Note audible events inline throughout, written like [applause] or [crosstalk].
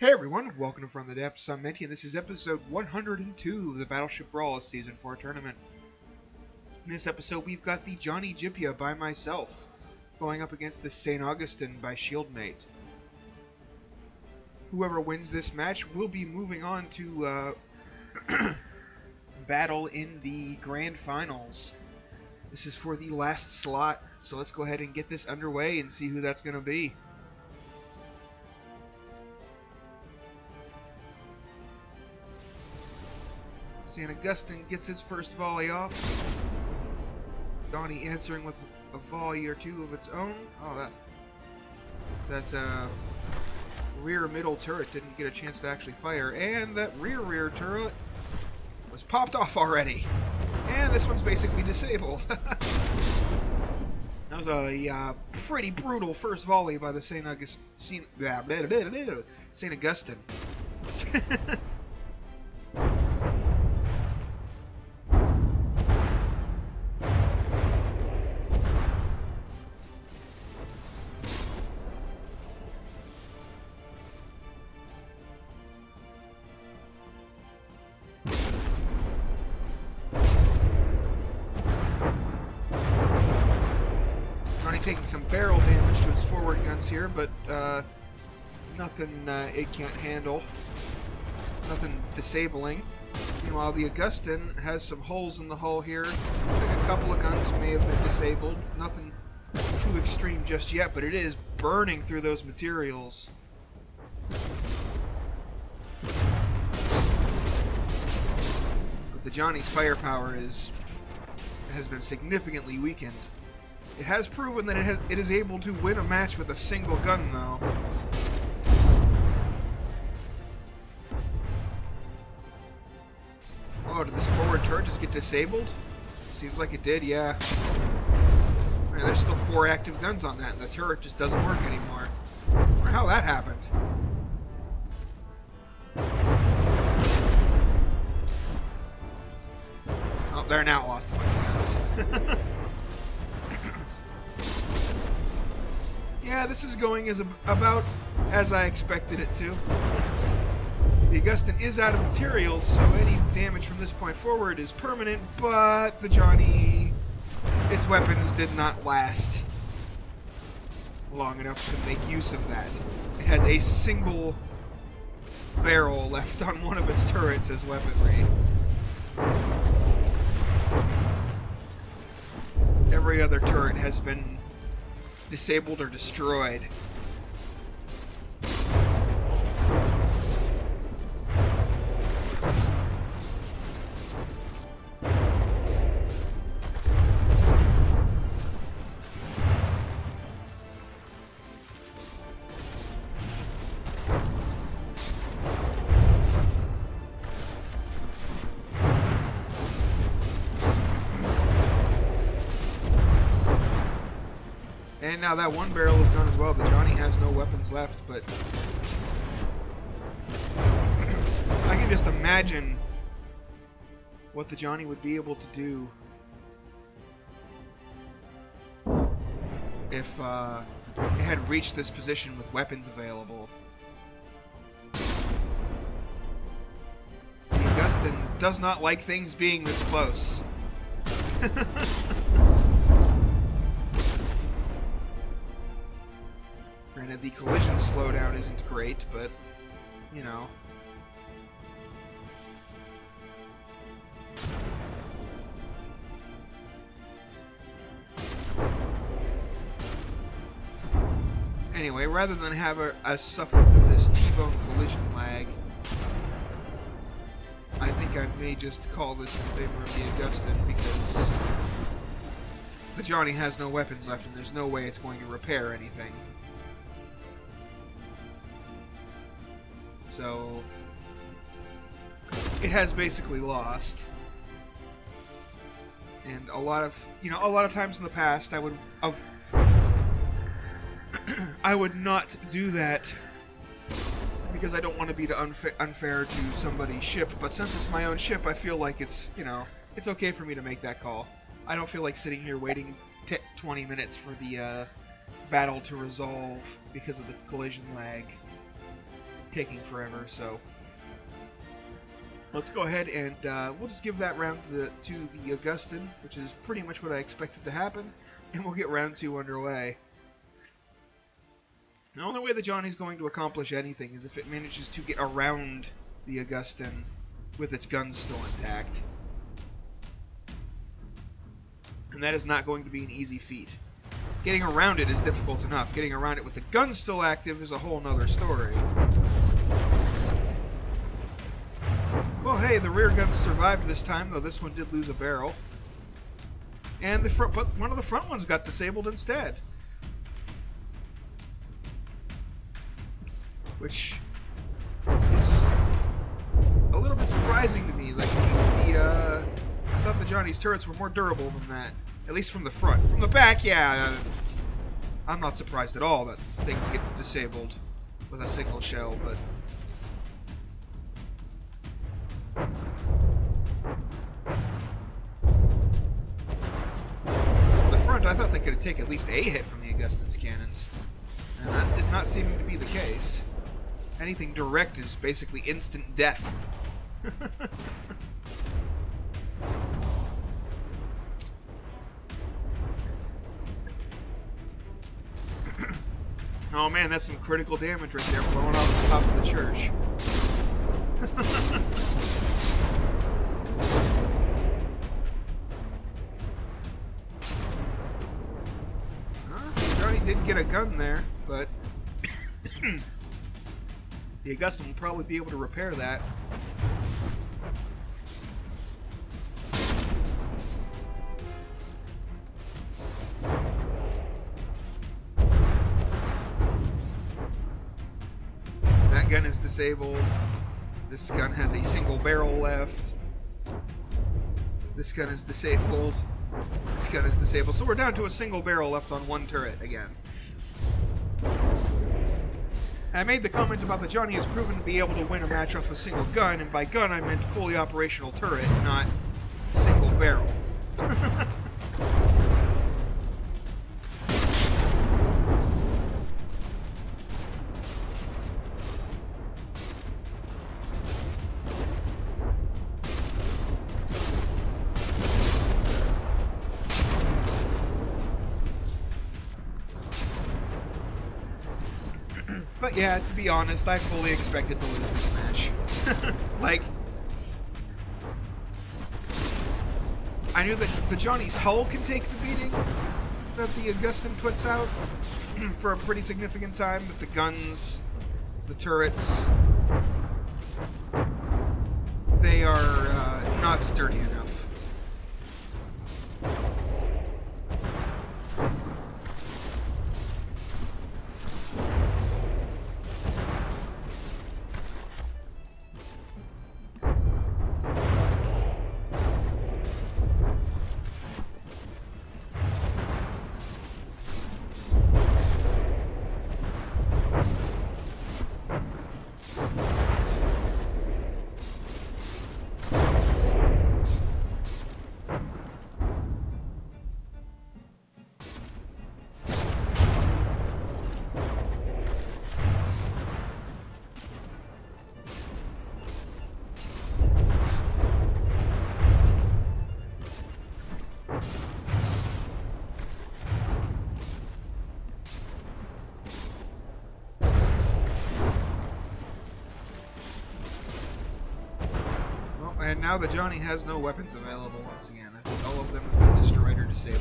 Hey everyone, welcome to From the Depths. I'm Menti, and this is episode 102 of the Battleship Brawl Season 4 tournament. In this episode, we've got the Jani Gypia by myself, going up against the St. Augustine by Shieldmate. Whoever wins this match will be moving on to uh, [clears throat] battle in the Grand Finals. This is for the last slot, so let's go ahead and get this underway and see who that's going to be. St. Augustine gets his first volley off. Jani answering with a volley or two of its own. Oh, that that uh, rear middle turret didn't get a chance to actually fire, and that rear rear turret was popped off already. And this one's basically disabled. [laughs] that was a uh, pretty brutal first volley by the St. Augustine. St. Augustine. Taking some barrel damage to its forward guns here, but uh, nothing uh, it can't handle. Nothing disabling. Meanwhile, the Augustine has some holes in the hull here. Looks like a couple of guns may have been disabled. Nothing too extreme just yet, but it is burning through those materials. But the Jani's firepower is has been significantly weakened. It has proven that it, has, it is able to win a match with a single gun, though. Oh, did this forward turret just get disabled? Seems like it did, yeah. Man, there's still four active guns on that, and the turret just doesn't work anymore. Or how that happened. Oh, they're now lost a bunch of guns. [laughs] Yeah, this is going as about as I expected it to. The Augustine is out of materials, so any damage from this point forward is permanent, but the Jani, its weapons did not last long enough to make use of that. It has a single barrel left on one of its turrets as weaponry. Every other turret has been disabled or destroyed. And now that one barrel is gone as well. The Jani has no weapons left, but I can just imagine what the Jani would be able to do if uh, it had reached this position with weapons available. The Augustine does not like things being this close. [laughs] the collision slowdown isn't great, but, you know. Anyway, rather than have us suffer through this T-bone collision lag, I think I may just call this in favor of the Augustine because the Jani has no weapons left and there's no way it's going to repair anything. So it has basically lost. And a lot of you know, a lot of times in the past I would [clears throat] I would not do that because I don't want to be unfa unfair to somebody's ship, but since it's my own ship, I feel like it's, you know, it's okay for me to make that call. I don't feel like sitting here waiting 20 minutes for the uh, battle to resolve because of the collision lag. Taking forever. So let's go ahead and uh, we'll just give that round to the, to the Augustin, which is pretty much what I expected to happen, [laughs] and we'll get round two underway. The only way that Jani's going to accomplish anything is if it manages to get around the Augustin with its guns still intact. And that is not going to be an easy feat. Getting around it is difficult enough. Getting around it with the gun still active is a whole nother story. Well, hey, the rear guns survived this time, though this one did lose a barrel. And the front, but one of the front ones got disabled instead. Which is a little bit surprising to me. Like the, the uh, I thought the Jani's turrets were more durable than that. At least from the front. From the back, yeah, I'm not surprised at all that things get disabled with a single shell, but From the front, I thought they could take at least a hit from the Augustin's cannons. And that is not seeming to be the case. Anything direct is basically instant death. [laughs] oh man, that's some critical damage right there blowing off the top of the church. [laughs] Huh? Jani did get a gun there, but [coughs] the Augustin will probably be able to repair that. Is disabled. This gun has a single barrel left. This gun is disabled. This gun is disabled. So we're down to a single barrel left on one turret again. I made the comment about the Jani has proven to be able to win a match off a single gun, and by gun I meant fully operational turret, not single barrel. [laughs] yeah, to be honest, I fully expected to lose this match. [laughs] like, I knew that the Jani's hull can take the beating that the Augustin puts out [clears throat] for a pretty significant time, but the guns, the turrets, they are uh, not sturdy enough. Now the Jani has no weapons available once again. I think all of them have been destroyed or disabled.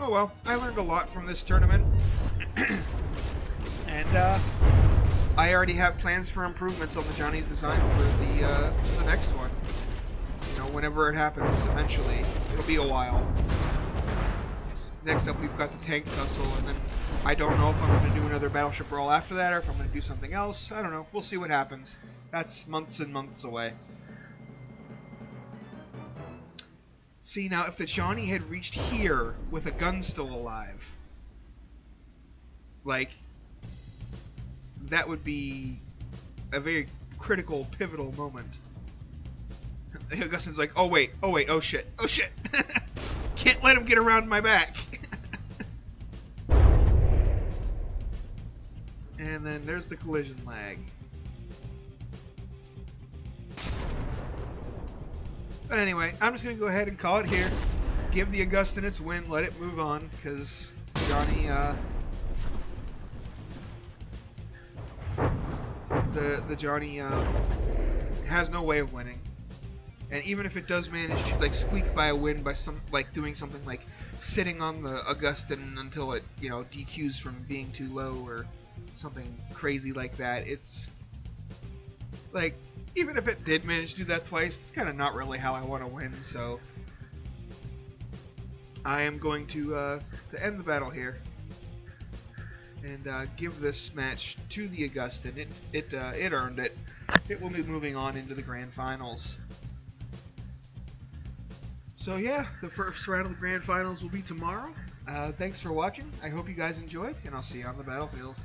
Oh well, I learned a lot from this tournament. [clears throat] uh, I already have plans for improvements on the Jani's design for the, uh, the next one. You know, whenever it happens, eventually. It'll be a while. Next up, we've got the tank tussle, and then I don't know if I'm going to do another Battleship Brawl after that, or if I'm going to do something else. I don't know. We'll see what happens. That's months and months away. See, now, if the Jani had reached here with a gun still alive, like, that would be a very critical, pivotal moment. Augustin's like, oh wait, oh wait, oh shit, oh shit. [laughs] Can't let him get around my back. [laughs] and then there's the collision lag. But anyway, I'm just going to go ahead and call it here. Give the Augustin its win, let it move on, because Jani, uh, the, the Jani, uh, has no way of winning. And even if it does manage to like squeak by a win by some like doing something like sitting on the Augustin until it you know DQs from being too low or something crazy like that, it's like even if it did manage to do that twice, it's kind of not really how I want to win. So I am going to uh, to end the battle here and uh, give this match to the Augustin. It it uh, it earned it. It will be moving on into the grand finals. So yeah, the first round of the grand finals will be tomorrow. Uh, thanks for watching. I hope you guys enjoyed, and I'll see you on the battlefield.